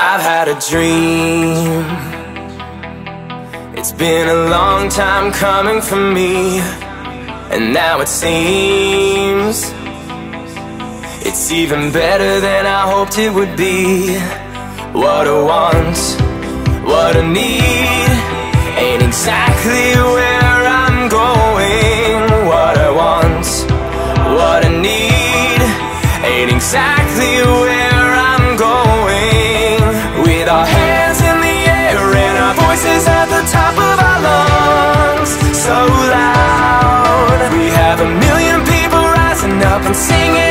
I've had a dream. It's been a long time coming for me And now it seems It's even better than I hoped it would be. What I want, what I need Ain't exactly where I'm going. What I want, what I need Ain't exactly voices at the top of our lungs. So loud. We have a million people rising up and singing